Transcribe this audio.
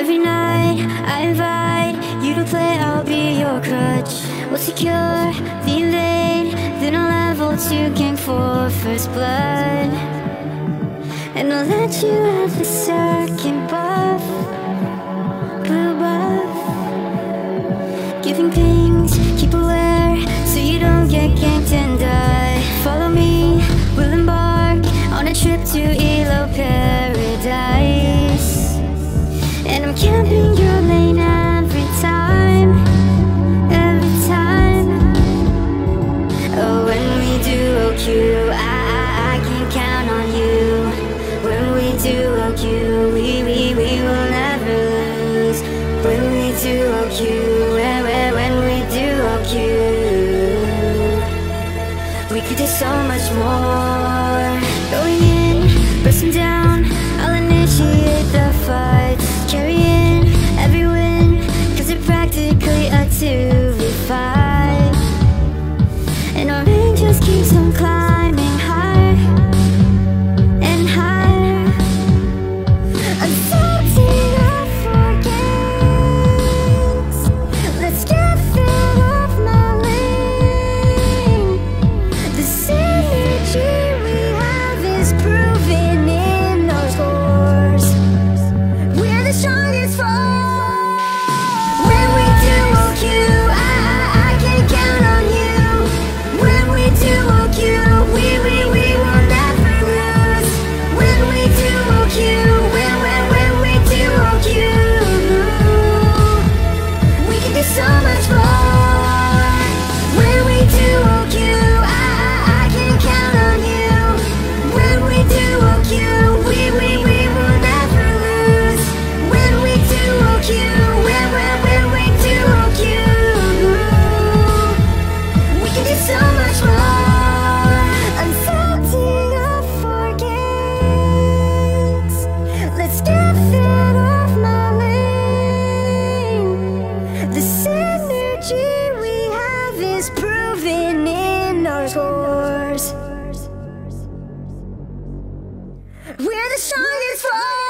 Every night I invite you to play, I'll be your crutch. We'll secure the invade, then I'll level to gank for first blood. And I'll let you have the second buff, blue buff. Giving pings, keep aware, so you don't get ganked and die. Follow me, we'll embark on a trip to we, we, we will never lose. When we do when, we do we could do so much more. For song is for